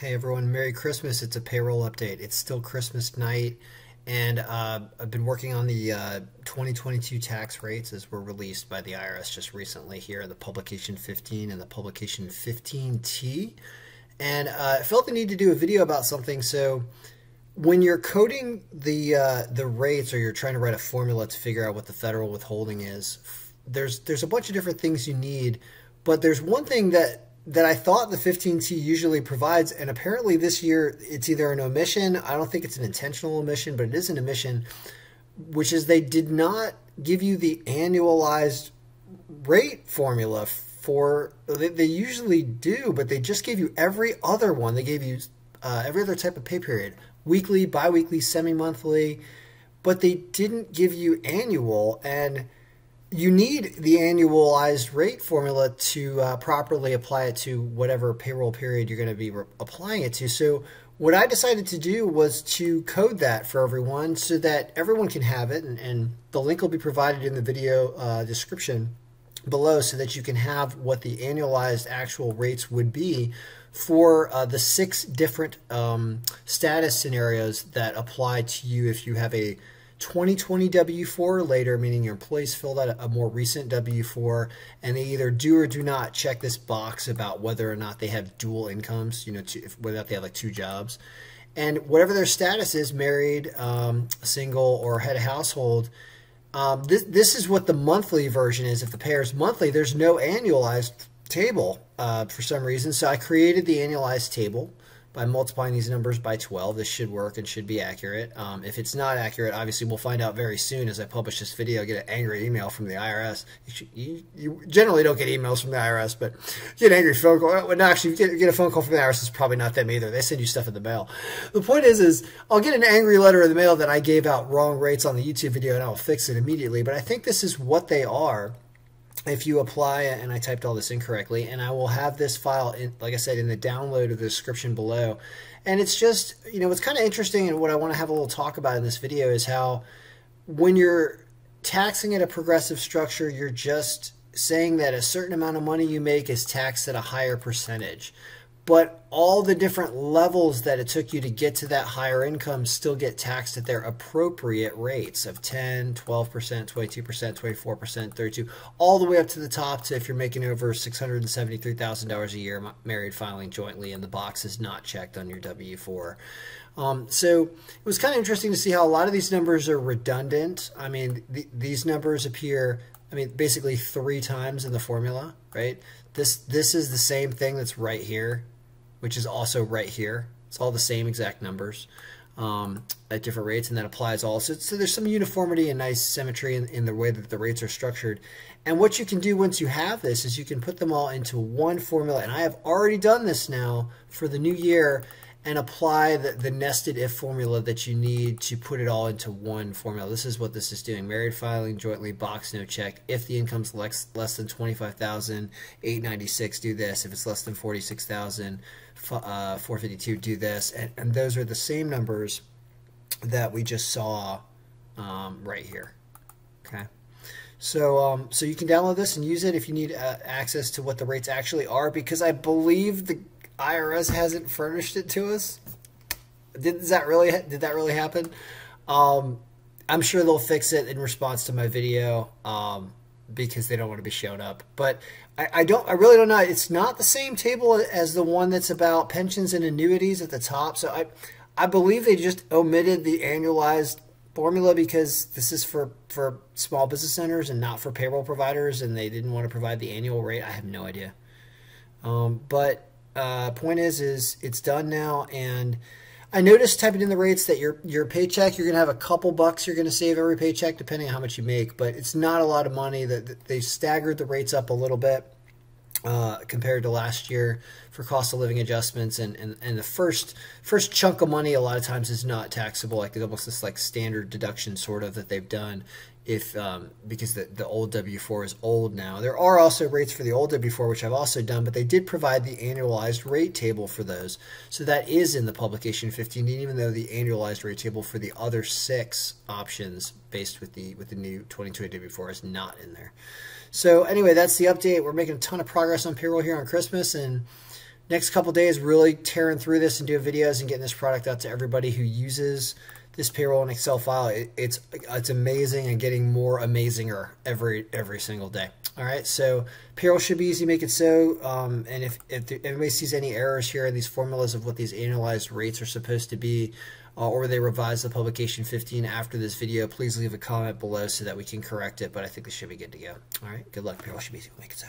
Hey everyone, Merry Christmas. It's a payroll update. It's still Christmas night, and uh, I've been working on the uh, 2022 tax rates as were released by the IRS just recently here, the publication 15 and the publication 15T. And uh, I felt the need to do a video about something. So, when you're coding the uh, the rates or you're trying to write a formula to figure out what the federal withholding is, there's there's a bunch of different things you need, but there's one thing that that I thought the 15T usually provides, and apparently this year it's either an omission. I don't think it's an intentional omission, but it is an omission, which is they did not give you the annualized rate formula for. They, they usually do, but they just gave you every other one. They gave you uh, every other type of pay period weekly, bi weekly, semi monthly, but they didn't give you annual. And you need the annualized rate formula to uh, properly apply it to whatever payroll period you're going to be applying it to. So what I decided to do was to code that for everyone so that everyone can have it, and, and the link will be provided in the video uh, description below so that you can have what the annualized actual rates would be for uh, the six different um, status scenarios that apply to you if you have a 2020 W4 later, meaning your employees filled out a, more recent W4 and they either do or do not check this box about whether or not they have dual incomes, you know, to, whether or not they have like two jobs. And whatever their status is, married, um, single, or head of household, um, this, this is what the monthly version is. If the payer is monthly, there's no annualized table uh, for some reason. So I created the annualized table by multiplying these numbers by 12. This should work and should be accurate. Um, if it's not accurate, obviously we'll find out very soon as I publish this video. I get an angry email from the IRS. You, should, you, you, generally don't get emails from the IRS, but get an angry phone call. Well, no, actually, get, get a phone call from the IRS. It's probably not them either. They send you stuff in the mail. The point is, is I'll get an angry letter in the mail that I gave out wrong rates on the YouTube video and I'll fix it immediately. But I think this is what they are if you apply it, and I typed all this incorrectly, and I will have this file, in, like I said, in the download of the description below. And it's just, you know, what's kind of interesting and what I want to have a little talk about in this video is how when you're taxing at a progressive structure, you're just saying that a certain amount of money you make is taxed at a higher percentage but all the different levels that it took you to get to that higher income still get taxed at their appropriate rates of 10 12% 22% 24% 32 all the way up to the top to if you're making over $673000 a year married filing jointly and the box is not checked on your w4 um, so it was kind of interesting to see how a lot of these numbers are redundant. I mean th these numbers appear i mean basically three times in the formula right? This this is the same thing that's right here which is also right here. It's all the same exact numbers um, at different rates, and that applies also. So there's some uniformity and nice symmetry in, in the way that the rates are structured. And what you can do once you have this is you can put them all into one formula, and I have already done this now for the new year, and apply the, the nested if formula that you need to put it all into one formula. This is what this is doing. Married filing jointly, box no check. If the income's less, less than 25896 do this. If it's less than 46000 uh, 452 do this. And, and those are the same numbers that we just saw um, right here. Okay. So, um, so you can download this and use it if you need uh, access to what the rates actually are, because I believe the IRS hasn't furnished it to us. Did that really did that really happen? Um, I'm sure they'll fix it in response to my video um, because they don't want to be shown up. But I, I, don't. I really don't know. It's not the same table as the one that's about pensions and annuities at the top. So I, I believe they just omitted the annualized formula because this is for for small business owners and not for payroll providers, and they didn't want to provide the annual rate. I have no idea. Um, but uh, point is, is it's done now, and I noticed typing in the rates that your your paycheck you're gonna have a couple bucks you're gonna save every paycheck depending on how much you make, but it's not a lot of money. That they staggered the rates up a little bit. Uh, compared to last year for cost of living adjustments and, and, and the first first chunk of money a lot of times is not taxable like there's almost this like standard deduction sort of that they've done if um, because the, the old W4 is old now. There are also rates for the old W4, which I've also done, but they did provide the annualized rate table for those. So that is in the publication 15, even though the annualized rate table for the other six options based with the with the new 2020 W4 is not in there. So anyway, that's the update. We're making a ton of progress on payroll here on Christmas, and next couple days, really tearing through this and doing videos and getting this product out to everybody who uses this payroll and Excel file. It, it's it's amazing and getting more amazinger every every single day. All right, so payroll should be easy make it so. Um, and if, if anybody sees any errors here in these formulas of what these annualized rates are supposed to be, uh, or they revise the publication 15 after this video, please leave a comment below so that we can correct it. But I think this should be good to go. All right, good luck. Payroll should be easy make it so.